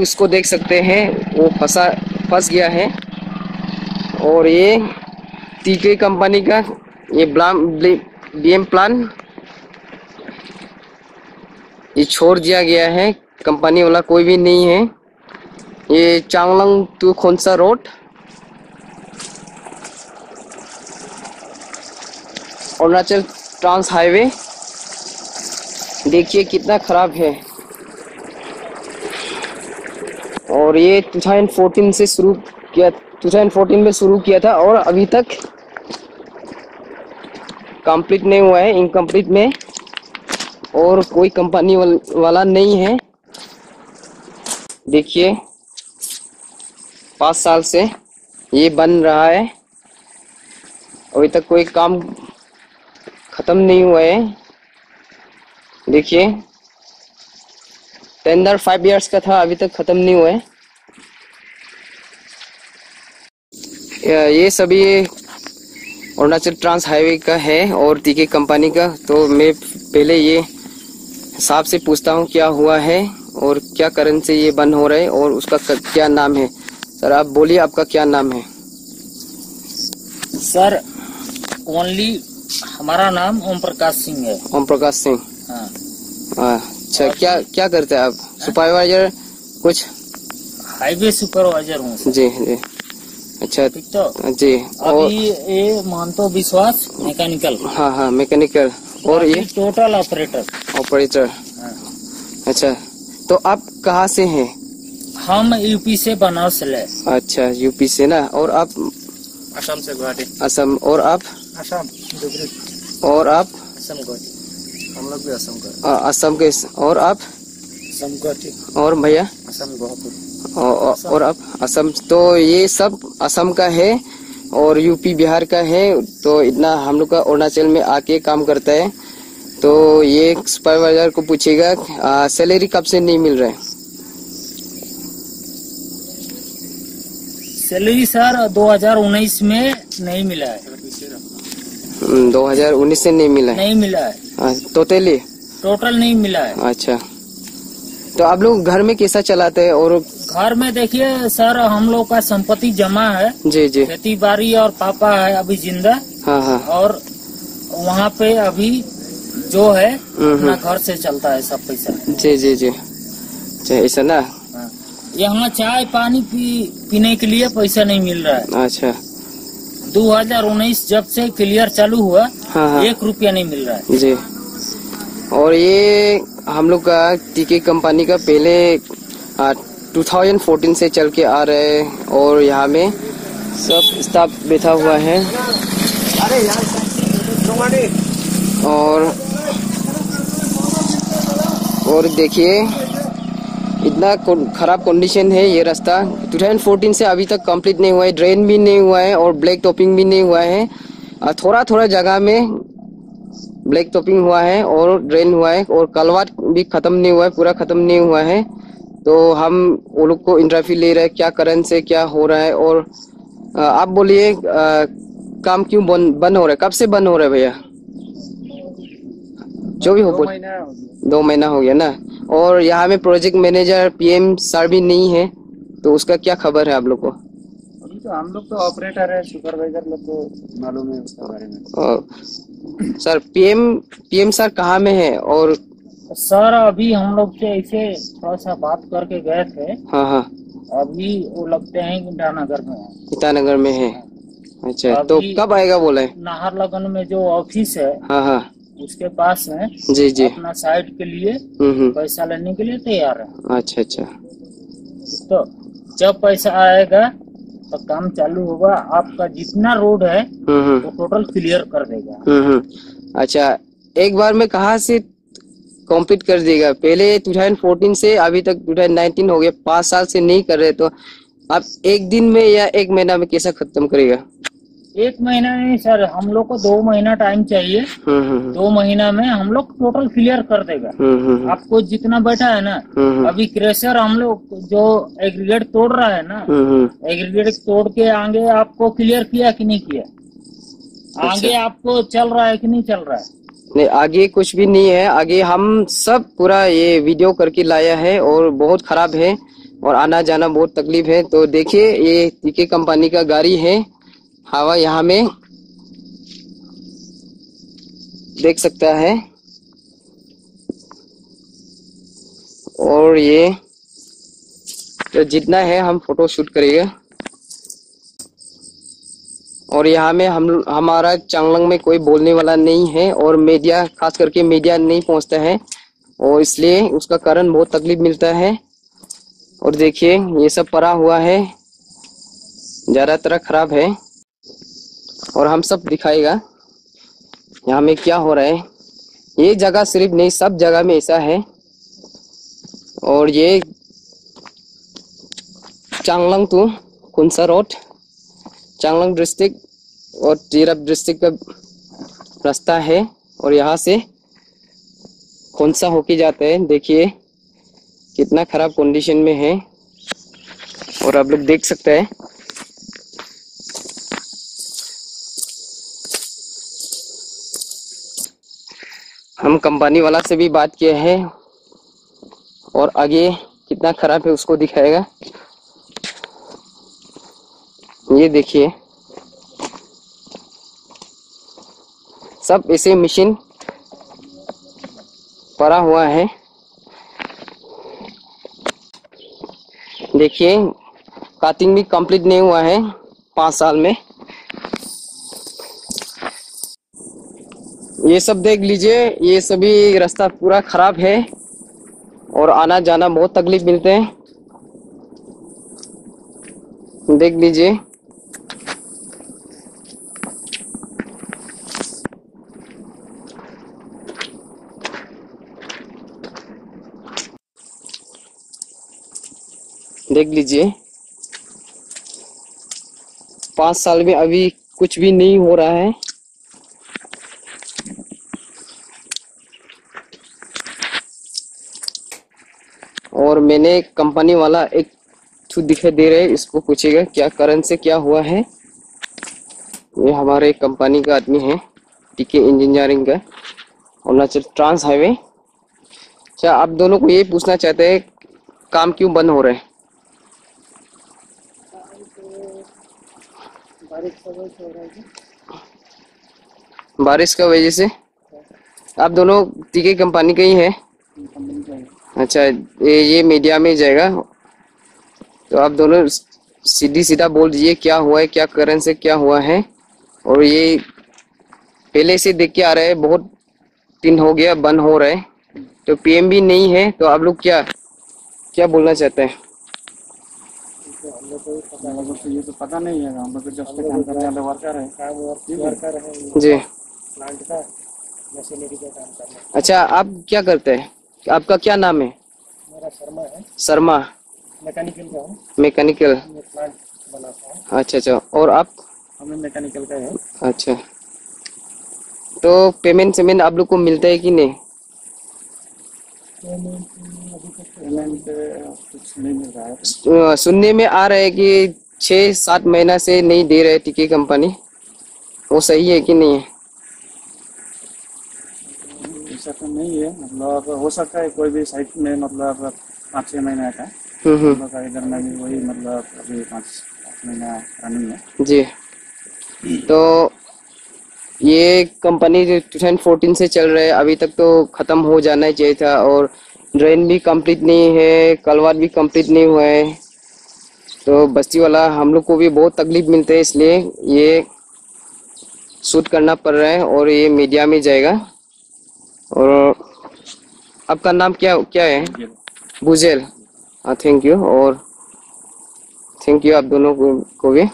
लोग इसको देख सकते हैं। वो फंसा, फंस गया है। और ये टीके कंपनी का ये ब्लाम बी एम प्लान ये छोड़ दिया गया है। कंपनी वाला कोई भी नहीं है। ये Changlang to Khonsa road Arunachal trans highway देखिए कितना खराब है। और ये 2014 से शुरू किया 2014 में शुरू किया था और अभी तक कंप्लीट नहीं हुआ है इनकम्प्लीट में और कोई कंपनी वाल, वाला नहीं है। देखिए पाँच साल से ये बन रहा है। अभी तक कोई काम खत्म नहीं हुआ है। देखिए टेंडर फाइव इयर्स का था अभी तक खत्म नहीं हुआ है। ये- सभी अरुणाचल ट्रांस हाईवे का है और टीके कंपनी का तो मैं पहले ये साहब से पूछता हूँ क्या हुआ है और क्या कारण से ये बंद हो रहा है और उसका क्या नाम है। सर आप बोलिए आपका क्या नाम है। सर ओनली हमारा नाम ओम प्रकाश सिंह है। ओम प्रकाश सिंह। हाँ। हाँ, अच्छा क्या क्या करते हैं आप? सुपरवाइजर कुछ? हाईवे सुपरवाइजर हूँ। जी जी। अच्छा। ठीक तो? जी और अभी ये मानतो विश्वास मैकेनिकल। हाँ हाँ मैकेनिकल। और ये? टोटल ऑपरेटर ऑपरेटर हाँ। अच्छा तो आप कहाँ से हैं? हम यूपी से बनारस से ले। अच्छा यूपी से ना और आप? असम से गुवाहाटी। असम और आप? असम और आप? असम गुवाहाटी। हम लोग भी असम का असम के और आप? असम गुवाहाटी। और भैया? असम गुवाहाटी। और, और- और असम तो ये सब असम का है और यूपी बिहार का है तो इतना हम लोग का अरुणाचल में आके काम करता है। तो ये सुपरवाइजर को पूछेगा सैलरी कब से नहीं मिल रहा है? सैलरी सर 2019 में नहीं मिला है। हम्म, 2019 से नहीं मिला है। नहीं मिला है। हाँ, टोटली टोटल नहीं मिला है। अच्छा। तो आप लोग घर में कैसा चलाते हैं और घर में देखिए सर हम लोग का संपत्ति जमा है। जी जी। खेती बाड़ी और पापा है अभी ज़िंदा। हाँ हाँ। और वहाँ पे अभी जो है हम्म, अपना घर से चलता है सब पैसा। जी जी जी। अच्छा ऐसा ना? हाँ। यहाँ चाय पानी पी पीने के लिए पैसा नहीं मिल रहा है। अच्छा। 2019 जब से क्लियर चालू हुआ हाँ हाँ। एक रुपया नहीं मिल रहा है। जी। और ये हम लोग का टीके कंपनी का पहले आ, 2014 से चल के आ रहे हैं और यहाँ में सब स्टाफ बैठा हुआ है। और और देखिए इतना खराब कंडीशन है ये रास्ता। 2014 से अभी तक कंप्लीट नहीं हुआ है ड्रेन भी नहीं हुआ है और ब्लैक टॉपिंग भी नहीं हुआ है। थोड़ा थोड़ा जगह में ब्लैक टॉपिंग हुआ है और ड्रेन हुआ है और कलवाट भी खत्म नहीं हुआ है पूरा खत्म नहीं हुआ है। तो हम वो लोग को इंटरव्यू ले रहे हैं क्या कारण से क्या हो रहा है और आप बोलिए काम क्यों बंद बंद हो रहा है? कब से बंद हो रहा है भैया? जो भी हो बोल दो महीना हो गया ना? और यहाँ में प्रोजेक्ट मैनेजर पीएम सर भी नहीं है तो उसका क्या खबर है आप लोग को? तो हम लोग तो ऑपरेटर है सुपरवाइजर लोग को मालूम है उसके बारे में। सर पीएम पीएम सर कहाँ में है और सर अभी हम लोग से ऐसे थोड़ा सा बात करके गए थे। हाँ हाँ। अभी वो लगते हैं कि डानागर में ईटानगर में है। अच्छा तो कब आएगा बोला है नाहर लगन में जो ऑफ़िस है हाँ हाँ। उसके पास है। जी जी। अपना साइड के लिए हम्म हम्म। पैसा लेने के लिए तैयार है। अच्छा अच्छा। तो जब पैसा आएगा तो काम चालू होगा आपका जितना रोड है हम्म हम्म। वो टोटल क्लियर कर देगा। हम्म अच्छा एक बार में कहा से कंप्लीट कर देगा? पहले 2014 से अभी तक 2019 हो गया पाँच साल से नहीं कर रहे तो आप एक दिन में या एक महीना में कैसा खत्म करेगा? एक महीना नहीं सर हम लोग को दो महीना टाइम चाहिए। हम्म हम्म दो महीना में हम लोग टोटल क्लियर कर देगा। हम्म हम्म आपको जितना बैठा है ना हम्म हम्म। अभी क्रेशर हम लोग जो एग्रीगेट तोड़ रहा है ना हम्म हम्म। एग्रीगेट तोड़ के आगे आपको क्लियर किया कि नहीं किया? आगे आपको चल रहा है कि नहीं चल रहा है? नहीं आगे कुछ भी नहीं है। आगे हम सब पूरा ये वीडियो करके लाया है और बहुत खराब है और आना जाना बहुत तकलीफ़ है। तो देखिए ये टीके कंपनी का गाड़ी है। हवा यहाँ में देख सकता है। और ये तो जितना है हम फ़ोटो शूट करेंगे। और यहाँ में हम, हमारा चांगलंग में कोई बोलने वाला नहीं है और मीडिया खास करके मीडिया नहीं पहुँचता है। और इसलिए उसका कारण बहुत तकलीफ़ मिलता है। और देखिए, ये सब पड़ा हुआ है। ज़्यादा तरह खराब है। और हम सब दिखाएगा यहाँ में क्या हो रहा है। ये जगह सिर्फ़ नहीं, सब जगह में ऐसा है। और ये Changlang to Khonsa road, Changlang district और तिरप डिस्ट्रिक्ट का रास्ता है और यहाँ से कुंसा होके जाते हैं। देखिए कितना खराब कंडीशन में है। और आप लोग देख सकते हैं। हम कंपनी वाला से भी बात किए हैं और आगे कितना खराब है उसको दिखाएगा। ये देखिए। सब ऐसे मशीन पड़ा हुआ है। देखिए काटिंग भी कंप्लीट नहीं हुआ है, पाँच साल में। ये सब देख लीजिए, ये सभी रास्ता पूरा खराब है और आना जाना बहुत तकलीफ़ मिलते हैं। देख लीजिए। देख लीजिए। पाँच साल में अभी कुछ भी नहीं हो रहा है और मैंने कंपनी वाला एक छू दिखाई दे रहे इसको पूछेगा क्या कारण से क्या हुआ है? ये हमारे कंपनी का आदमी है टीके इंजीनियरिंग का, अरुणाचल ट्रांस हाईवे अच्छा आप दोनों को ये पूछना चाहते हैं, काम क्यों बंद हो रहे हैं? बारिश का वजह से। आप दोनों टीके कंपनी का ही है। अच्छा ये ये मीडिया में जाएगा। तो आप दोनों सीधी सीधा बोल दीजिए क्या हुआ है क्या कारण से क्या हुआ है? और ये पहले से देख के आ रहा है बहुत दिन हो गया बंद हो रहा है। तो पीएम भी नहीं है तो आप लोग क्या क्या बोलना चाहते हैं? ये तो पता नहीं है हम लोग तो जस्ट काम करने वाले वर्कर है। काम वर्कर है जी। प्लांट का मशीनरी का काम करना। अच्छा आप क्या करते हैं? आपका क्या नाम है? मेरा शर्मा है। शर्मा। मैकेनिकल का हूँ। मैकेनिकल। प्लांट बनाता हूँ। अच्छा अच्छा। और आप? हमें मैकेनिकल का है। अच्छा। तो पेमेंट सेमेंट आप लोग को मिलता है कि नहीं? पेमेंट अ, सुनने में आ रहा है कि छः सात महीना से नहीं दे रहे टिकी कंपनी। वो सही है कि नहीं है? ऐसा तो नहीं है मतलब हो सकता है कोई भी साइट में मतलब पाँच छः महीना का। हम्म हम हम्म। का इधर में भी वही मतलब अभी पाँच महीना रनिंग है। जी। तो ये कंपनी जो 2014 से चल रहा है अभी तक तो ख़त्म हो जाना चाहिए था और ड्रेन भी कंप्लीट नहीं है कलवार भी कंप्लीट नहीं हुआ है। तो बस्ती वाला हम लोग को भी बहुत तकलीफ़ मिलते है इसलिए ये शूट करना पड़ रहा है और ये मीडिया में जाएगा। और आपका नाम क्या क्या है? बुजेल। हाँ थैंक यू और थैंक यू आप दोनों को, को भी।